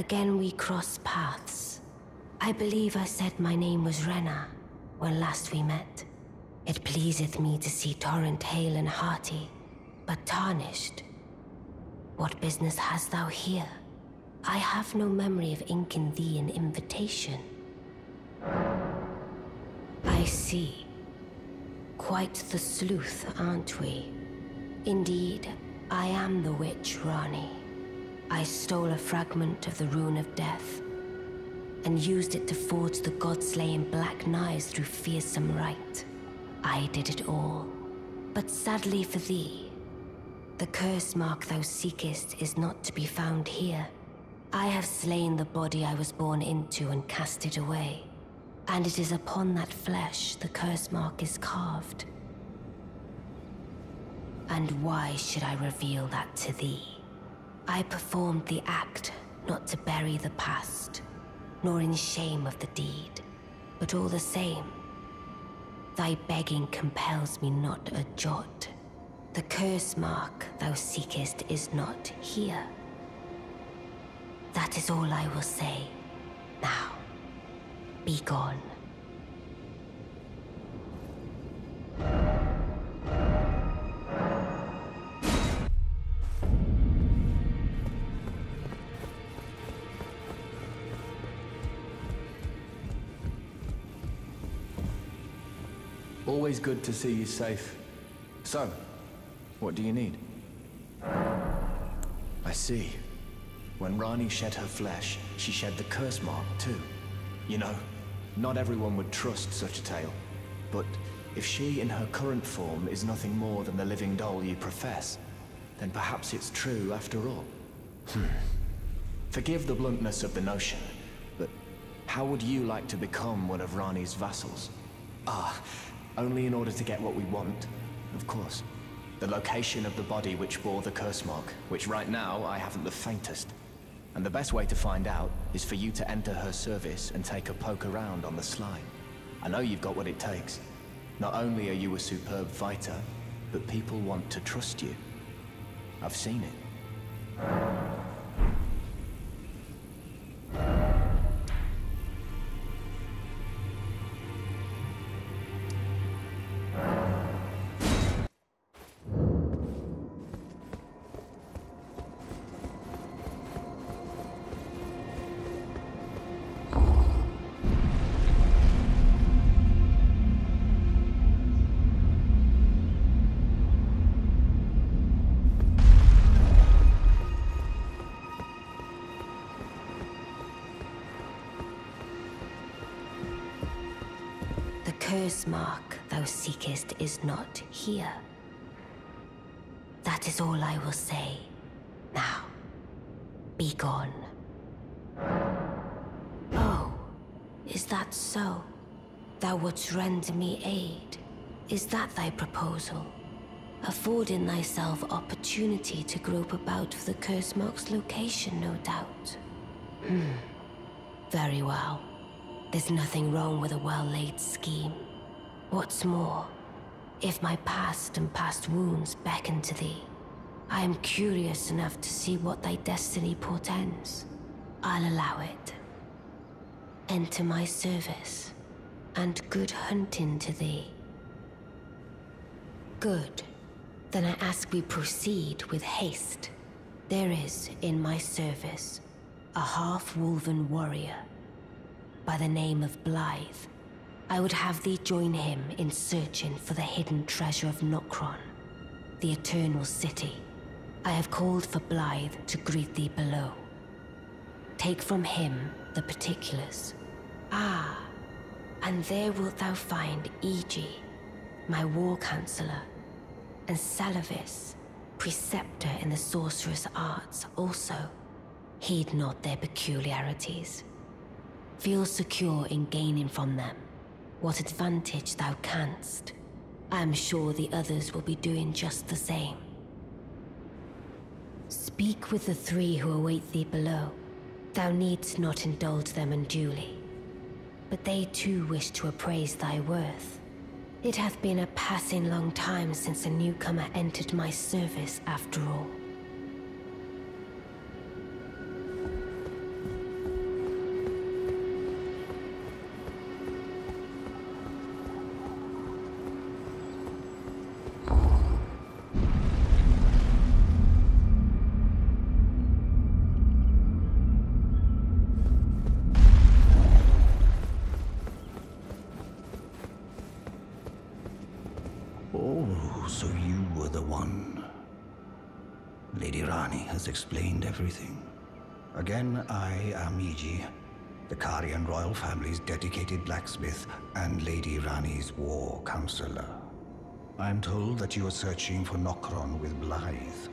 Again we cross paths. I believe I said my name was Renna when last we met. It pleaseth me to see Torrent hale and hearty, but tarnished. What business hast thou here? I have no memory of inking thee an invitation. I see. Quite the sleuth, aren't we? Indeed, I am the witch Ranni. I stole a fragment of the Rune of Death and used it to forge the god-slaying black knives through fearsome rite. I did it all. But sadly for thee, the curse mark thou seekest is not to be found here. I have slain the body I was born into and cast it away. And it is upon that flesh the curse mark is carved. And why should I reveal that to thee? I performed the act not to bury the past, nor in shame of the deed, but all the same, thy begging compels me not a jot. The curse mark thou seekest is not here. That is all I will say. Now, be gone. Always good to see you safe. So, what do you need? I see. When Ranni shed her flesh, she shed the curse mark too. You know, not everyone would trust such a tale. But if she in her current form is nothing more than the living doll you profess, then perhaps it's true after all. Hmm. Forgive the bluntness of the notion, but how would you like to become one of Ranni's vassals? Ah, only in order to get what we want, of course. The location of the body which bore the curse mark, which right now I haven't the faintest. And the best way to find out is for you to enter her service and take a poke around on the sly. I know you've got what it takes. Not only are you a superb fighter, but people want to trust you. I've seen it. Curse mark thou seekest is not here. That is all I will say. Now, be gone. Oh, is that so? Thou wouldst render me aid? Is that thy proposal? Affording thyself opportunity to grope about for the curse mark's location, no doubt. Hmm. Very well. There's nothing wrong with a well-laid scheme. What's more, if my past and past wounds beckon to thee, I am curious enough to see what thy destiny portends. I'll allow it. Enter my service, and good hunting to thee. Good. Then I ask we proceed with haste. There is, in my service, a half-wolven warrior by the name of Blaidd. I would have thee join him in searching for the hidden treasure of Nokron, the Eternal City. I have called for Blaidd to greet thee below. Take from him the particulars. Ah, and there wilt thou find Iji, my war counselor, and Seluvis, preceptor in the sorcerous arts also. Heed not their peculiarities. Feel secure in gaining from them what advantage thou canst. I am sure the others will be doing just the same. Speak with the three who await thee below. Thou needst not indulge them unduly. But they too wish to appraise thy worth. It hath been a passing long time since a newcomer entered my service after all. Explained everything. Again, I am Iji, the Carian royal family's dedicated blacksmith and Lady Ranni's war counselor. I'm told that you are searching for Nokron with Blaidd.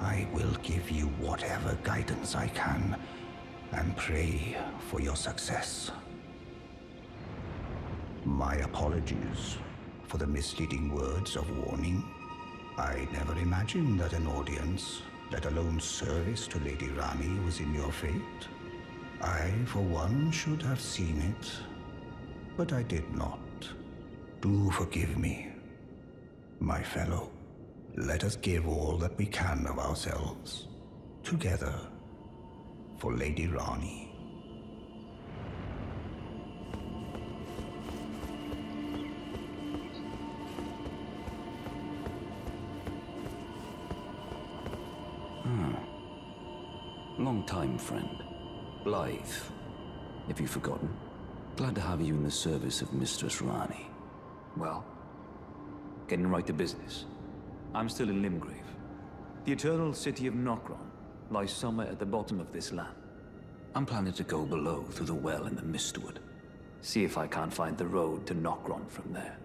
I will give you whatever guidance I can, and pray for your success. My apologies for the misleading words of warning. I never imagined that an audience, let alone service to Lady Ranni, was in your fate. I, for one, should have seen it, but I did not. Do forgive me, my fellow. Let us give all that we can of ourselves, together, for Lady Ranni. Long time, friend. Blaidd. Have you forgotten? Glad to have you in the service of Mistress Ranni. Well, getting right to business. I'm still in Limgrave. The eternal city of Nokron lies somewhere at the bottom of this land. I'm planning to go below through the well in the Mistwood. See if I can't find the road to Nokron from there.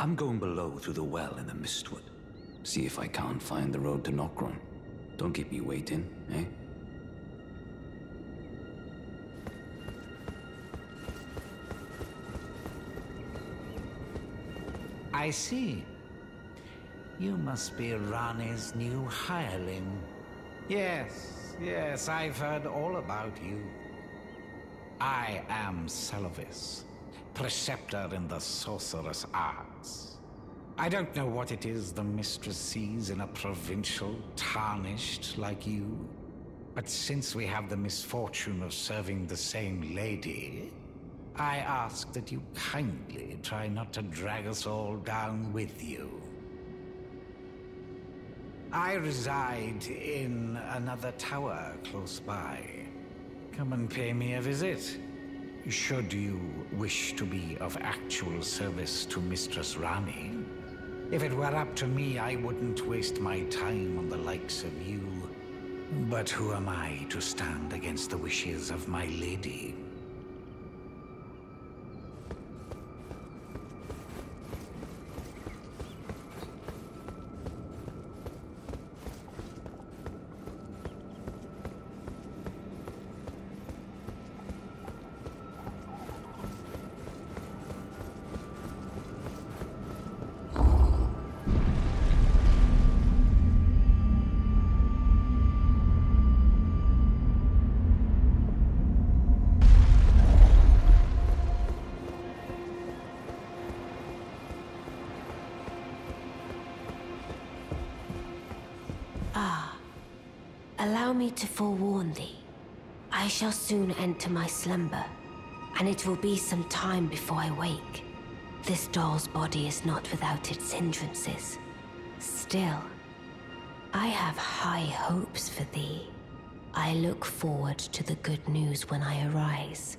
I'm going below through the well in the Mistwood. See if I can't find the road to Nokron. Don't keep me waiting, eh? I see. You must be Ranni's new hireling. Yes, yes, I've heard all about you. I am Seluvis, preceptor in the sorcerous arts. I don't know what it is the mistress sees in a provincial tarnished like you. But since we have the misfortune of serving the same lady, I ask that you kindly try not to drag us all down with you. I reside in another tower close by. Come and pay me a visit. Should you wish to be of actual service to Mistress Ranni. If it were up to me, I wouldn't waste my time on the likes of you. But who am I to stand against the wishes of my lady? Allow me to forewarn thee. I shall soon enter my slumber, and it will be some time before I wake. This doll's body is not without its hindrances. Still, I have high hopes for thee. I look forward to the good news when I arise.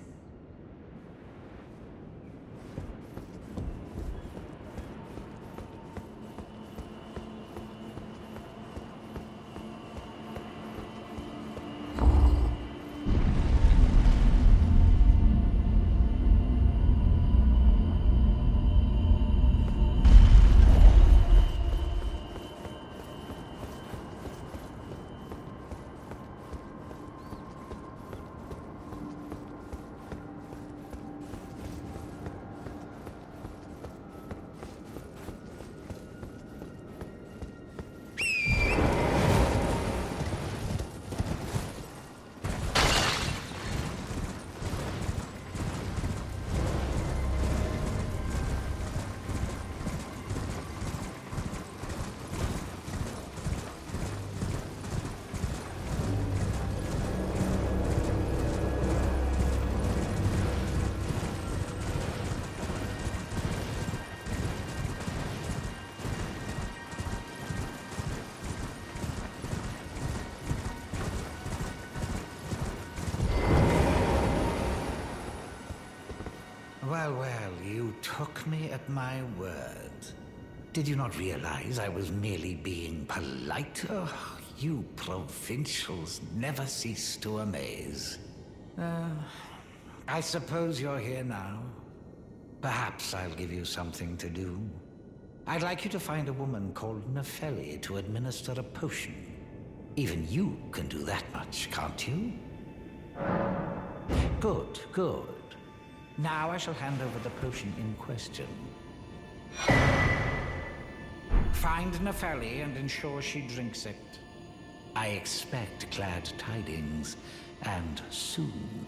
Took me at my word. Did you not realize I was merely being polite? Oh, you provincials never cease to amaze. Uh, I suppose you're here now. Perhaps I'll give you something to do. I'd like you to find a woman called Nefeli to administer a potion. Even you can do that much, can't you? Good, good. Now I shall hand over the potion in question. Find Nefeli and ensure she drinks it. I expect glad tidings, and soon.